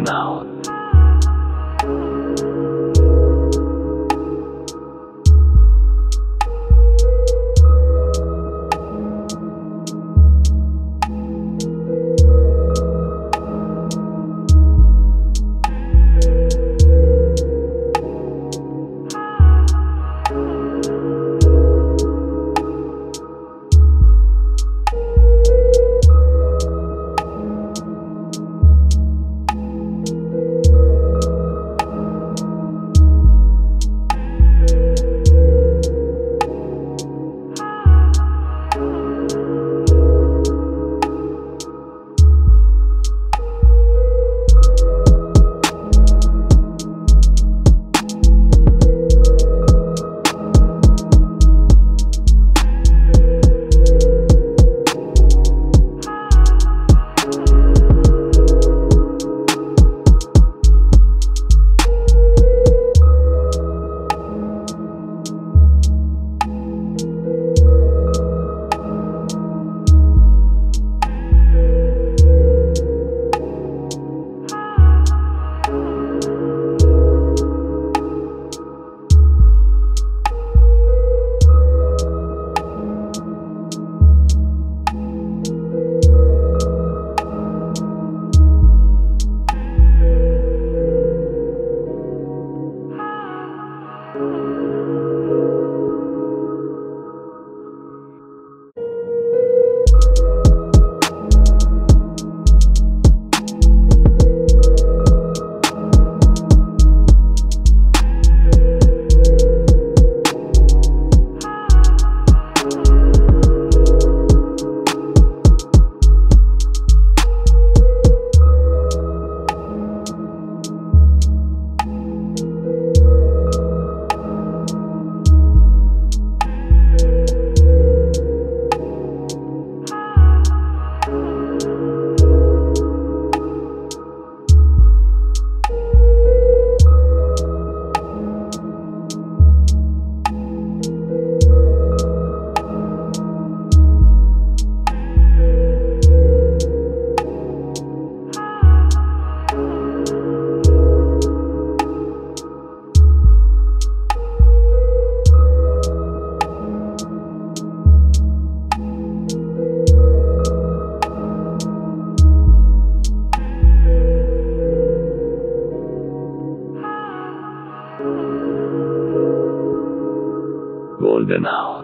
Golden Golden Hour.